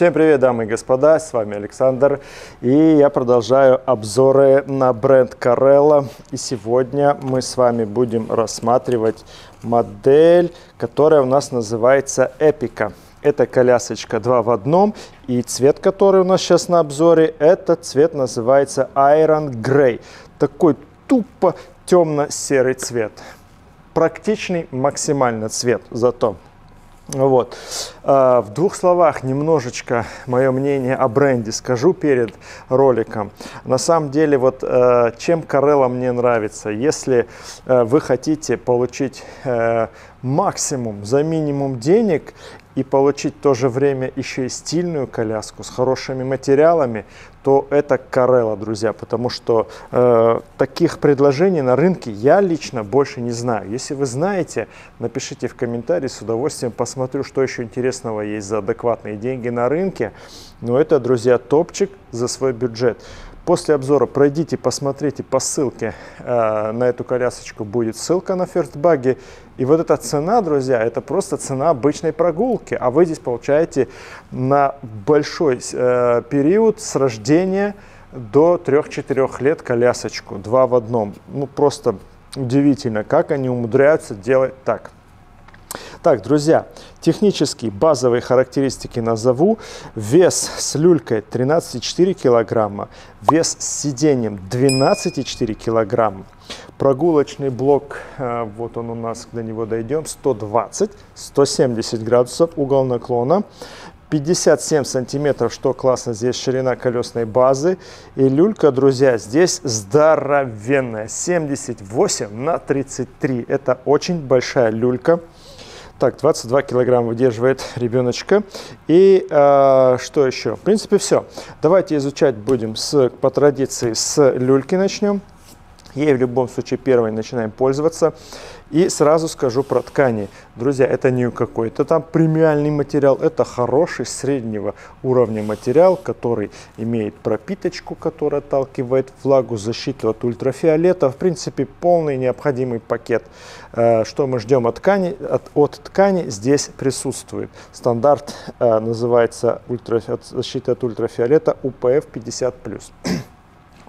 Всем привет, дамы и господа, с вами Александр, и я продолжаю обзоры на бренд Carella. И сегодня мы с вами будем рассматривать модель, которая у нас называется Эпика. Это колясочка 2 в одном, и цвет, который у нас сейчас на обзоре, этот цвет называется Iron Grey. Такой тупо темно-серый цвет. Практичный максимально цвет зато. Вот. А, в двух словах немножечко мое мнение о бренде скажу перед роликом. На самом деле, вот э, чем Карелла мне нравится, если э, вы хотите получить э, максимум за минимум денег и получить в то же время еще и стильную коляску с хорошими материалами, то это Карелла, друзья, потому что э, таких предложений на рынке я лично больше не знаю. Если вы знаете, напишите в комментарии, с удовольствием посмотрю, что еще интересного есть за адекватные деньги на рынке. Но это, друзья, топчик за свой бюджет. После обзора пройдите, посмотрите по ссылке э, на эту колясочку будет ссылка на ферстбаге. И вот эта цена, друзья, это просто цена обычной прогулки. А вы здесь получаете на большой э, период с рождения до 3-4 лет колясочку. Два в одном. Ну просто удивительно, как они умудряются делать так. Так, друзья, технические базовые характеристики назову. Вес с люлькой 13,4 килограмма, вес с сиденьем 12,4 килограмма. Прогулочный блок, э, вот он у нас, до него дойдем, 120, 170 градусов угол наклона. 57 сантиметров, что классно, здесь ширина колесной базы. И люлька, друзья, здесь здоровенная, 78 на 33. Это очень большая люлька. Так, 22 килограмма выдерживает ребеночка. И э, что еще? В принципе, все. Давайте изучать будем с, по традиции с люльки начнем. Ей в любом случае первой начинаем пользоваться. И сразу скажу про ткани. Друзья, это не какой-то там премиальный материал, это хороший среднего уровня материал, который имеет пропиточку, которая отталкивает влагу, защиту от ультрафиолета. В принципе, полный необходимый пакет. Э, что мы ждем от ткани? От, от ткани здесь присутствует. Стандарт э, называется ультра, защита от ультрафиолета UPF 50+.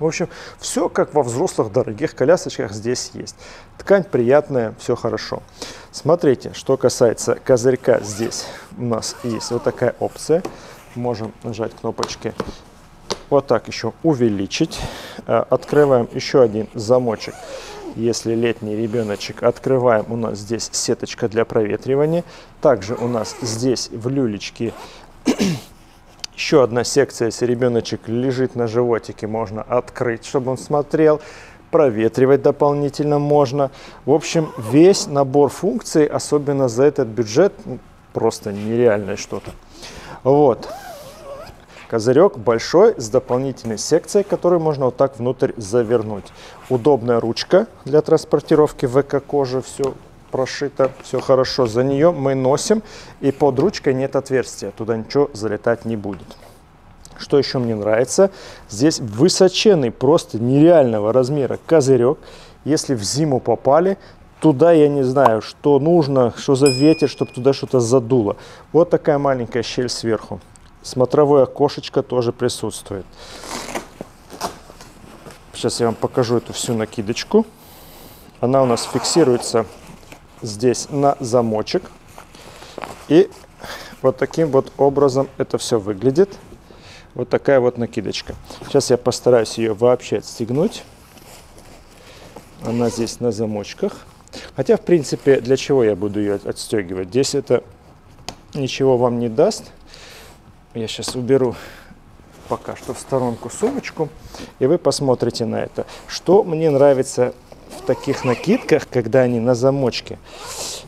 В общем, все как во взрослых дорогих колясочках здесь есть. Ткань приятная, все хорошо. Смотрите, что касается козырька, здесь у нас есть вот такая опция. Можем нажать кнопочки вот так еще увеличить. Э, открываем еще один замочек. Если летний ребеночек, открываем, у нас здесь сеточка для проветривания. Также у нас здесь в люлечке еще одна секция, если ребеночек лежит на животике, можно открыть, чтобы он смотрел. Проветривать дополнительно можно. В общем, весь набор функций, особенно за этот бюджет, ну, просто нереальное что-то. Вот. Козырек большой с дополнительной секцией, которую можно вот так внутрь завернуть. Удобная ручка для транспортировки ВК-кожи. Все прошито, все хорошо. За нее мы носим, и под ручкой нет отверстия, туда ничего залетать не будет. Что еще мне нравится? Здесь высоченный, просто нереального размера козырек. Если в зиму попали, туда я не знаю, что нужно, что за ветер, чтобы туда что-то задуло. Вот такая маленькая щель сверху. Смотровое окошечко тоже присутствует. Сейчас я вам покажу эту всю накидочку. Она у нас фиксируется здесь на замочек. И вот таким вот образом это все выглядит. Вот такая вот накидочка. Сейчас я постараюсь ее вообще отстегнуть. Она здесь на замочках. Хотя, в принципе, для чего я буду ее отстегивать? Здесь это ничего вам не даст. Я сейчас уберу пока что в сторонку сумочку, и вы посмотрите на это. Что мне нравится в таких накидках, когда они на замочке,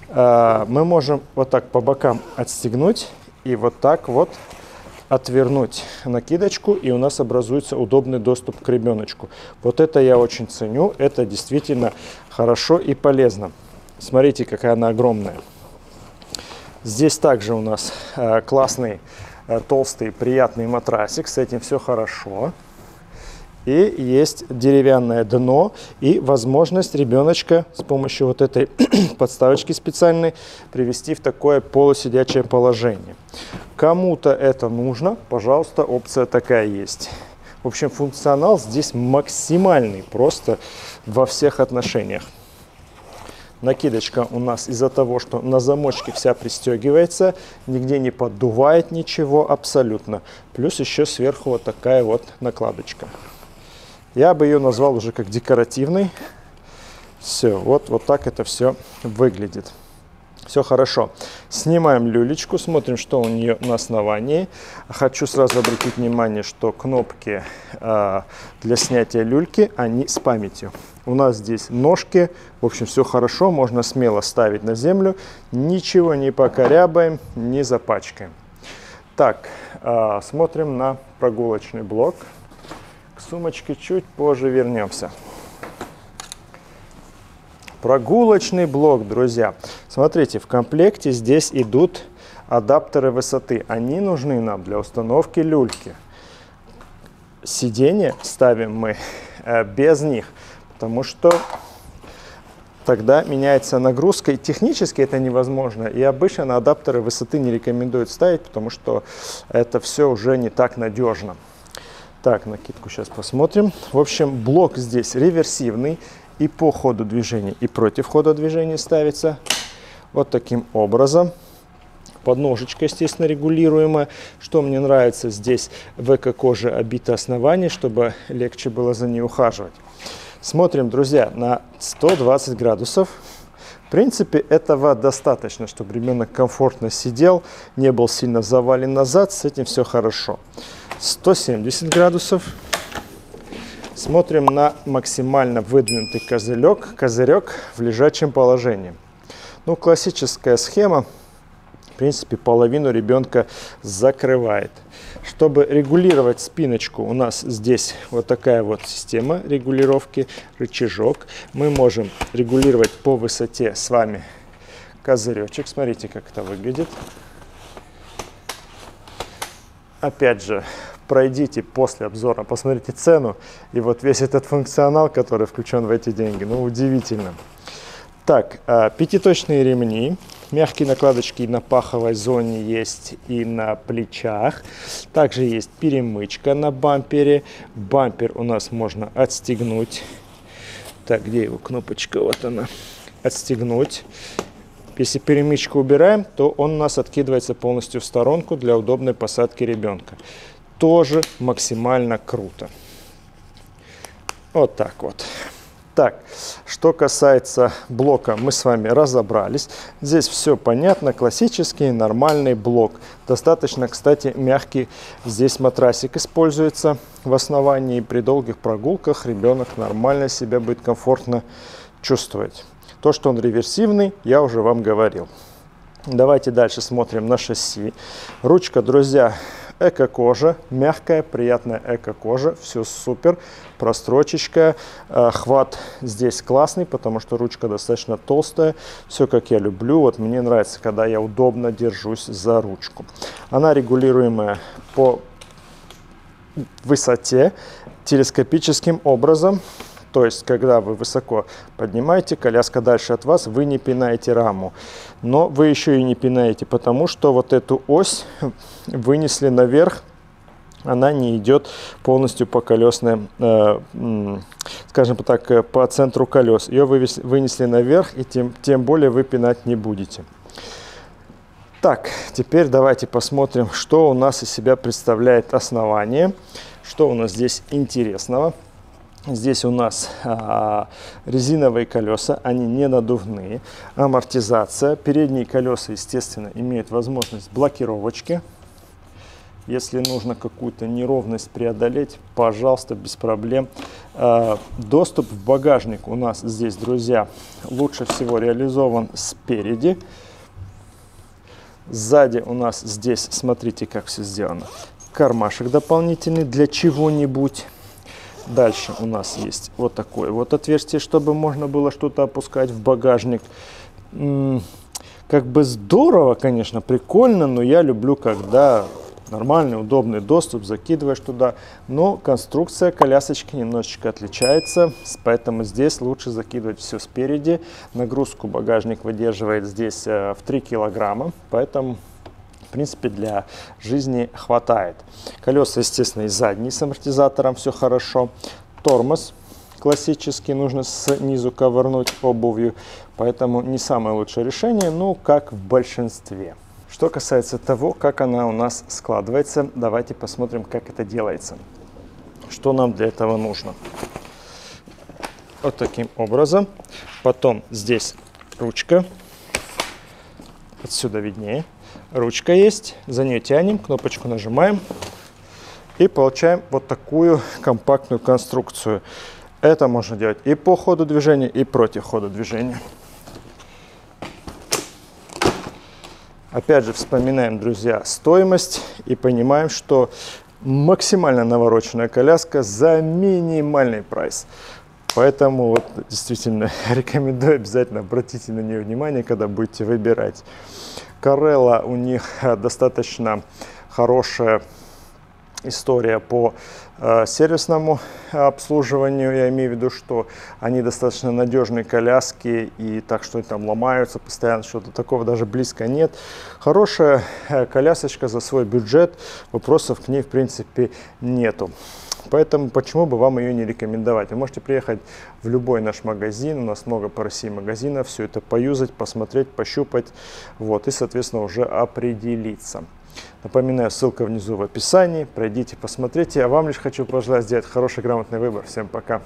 а, мы можем вот так по бокам отстегнуть и вот так вот отвернуть накидочку, и у нас образуется удобный доступ к ребеночку. Вот это я очень ценю, это действительно хорошо и полезно. Смотрите, какая она огромная. Здесь также у нас э, классный, э, толстый, приятный матрасик, с этим все хорошо. И есть деревянное дно и возможность ребеночка с помощью вот этой подставочки специальной привести в такое полусидячее положение. Кому-то это нужно, пожалуйста, опция такая есть. В общем, функционал здесь максимальный, просто во всех отношениях. Накидочка у нас из-за того, что на замочке вся пристегивается, нигде не поддувает ничего абсолютно. Плюс еще сверху вот такая вот накладочка. Я бы ее назвал уже как декоративный. Все, вот, вот так это все выглядит. Все хорошо. Снимаем люлечку, смотрим, что у нее на основании. Хочу сразу обратить внимание, что кнопки э, для снятия люльки, они с памятью. У нас здесь ножки, в общем, все хорошо, можно смело ставить на землю. Ничего не покорябаем, не запачкаем. Так, э, смотрим на прогулочный блок. Сумочке чуть позже вернемся. Прогулочный блок, друзья. Смотрите, в комплекте здесь идут адаптеры высоты. Они нужны нам для установки люльки. Сиденье ставим мы э, без них, потому что тогда меняется нагрузка. И технически это невозможно. И обычно на адаптеры высоты не рекомендуют ставить, потому что это все уже не так надежно. Так, накидку сейчас посмотрим. В общем, блок здесь реверсивный и по ходу движения, и против хода движения ставится. Вот таким образом. Подножечка, естественно, регулируемая. Что мне нравится, здесь в эко-коже обито основание, чтобы легче было за ней ухаживать. Смотрим, друзья, на 120 градусов. Принципе, этого достаточно, чтобы ребенок комфортно сидел, не был сильно завален назад, с этим все хорошо. 170 градусов. Смотрим на максимально выдвинутый козырек, козырек в лежачем положении. Ну, классическая схема, в принципе, половину ребенка закрывает. Чтобы регулировать спиночку, у нас здесь вот такая вот система регулировки, рычажок. Мы можем регулировать по высоте с вами козыречек. Смотрите, как это выглядит. Опять же, пройдите после обзора, посмотрите цену и вот весь этот функционал, который включен в эти деньги. Ну, удивительно. Так, а, пятиточные ремни. Мягкие накладочки на паховой зоне есть и на плечах. Также есть перемычка на бампере. Бампер у нас можно отстегнуть. Так, где его кнопочка? Вот она. Отстегнуть. Если перемычку убираем, то он у нас откидывается полностью в сторонку для удобной посадки ребенка тоже максимально круто. Вот так вот. Так, что касается блока, мы с вами разобрались. Здесь все понятно, классический нормальный блок. Достаточно, кстати, мягкий здесь матрасик используется в основании. При долгих прогулках ребенок нормально себя будет комфортно чувствовать. То, что он реверсивный, я уже вам говорил. Давайте дальше смотрим на шасси. Ручка, друзья, Эко-кожа, мягкая, приятная эко-кожа, все супер, прострочечка, э, хват здесь классный, потому что ручка достаточно толстая, все как я люблю, вот мне нравится, когда я удобно держусь за ручку. Она регулируемая по высоте телескопическим образом, то есть, когда вы высоко поднимаете, коляска дальше от вас, вы не пинаете раму. Но вы еще и не пинаете, потому что вот эту ось вынесли наверх, она не идет полностью по колесной, э, скажем так, э, по центру колес. Ее вывесли, вынесли наверх, и тем, тем более вы пинать не будете. Так, теперь давайте посмотрим, что у нас из себя представляет основание, что у нас здесь интересного. Здесь у нас а, резиновые колеса, они не надувные. Амортизация. Передние колеса, естественно, имеют возможность блокировочки. Если нужно какую-то неровность преодолеть, пожалуйста, без проблем. А, доступ в багажник у нас здесь, друзья, лучше всего реализован спереди. Сзади у нас здесь, смотрите, как все сделано. Кармашек дополнительный для чего-нибудь. Дальше у нас есть вот такое вот отверстие, чтобы можно было что-то опускать в багажник. Как бы здорово, конечно, прикольно, но я люблю, когда нормальный, удобный доступ, закидываешь туда. Но конструкция колясочки немножечко отличается, поэтому здесь лучше закидывать все спереди. Нагрузку багажник выдерживает здесь э, в 3 килограмма, поэтому принципе для жизни хватает. Колеса, естественно, и задние с амортизатором все хорошо. Тормоз классический нужно снизу ковырнуть обувью, поэтому не самое лучшее решение, ну как в большинстве. Что касается того, как она у нас складывается, давайте посмотрим, как это делается. Что нам для этого нужно. Вот таким образом. Потом здесь ручка. Отсюда виднее. Ручка есть. За нее тянем, кнопочку нажимаем. И получаем вот такую компактную конструкцию. Это можно делать и по ходу движения, и против хода движения. Опять же, вспоминаем, друзья, стоимость и понимаем, что максимально навороченная коляска за минимальный прайс. Поэтому вот действительно рекомендую обязательно обратите на нее внимание, когда будете выбирать. Карелла у них достаточно хорошая история по э, сервисному обслуживанию. Я имею в виду, что они достаточно надежные коляски, и так что там ломаются постоянно, что-то такого даже близко нет. Хорошая э, колясочка за свой бюджет, вопросов к ней в принципе нету. Поэтому почему бы вам ее не рекомендовать? Вы можете приехать в любой наш магазин, у нас много по России магазинов, все это поюзать, посмотреть, пощупать, вот, и, соответственно, уже определиться. Напоминаю, ссылка внизу в описании. Пройдите, посмотрите. А вам лишь хочу пожелать сделать хороший, грамотный выбор. Всем пока.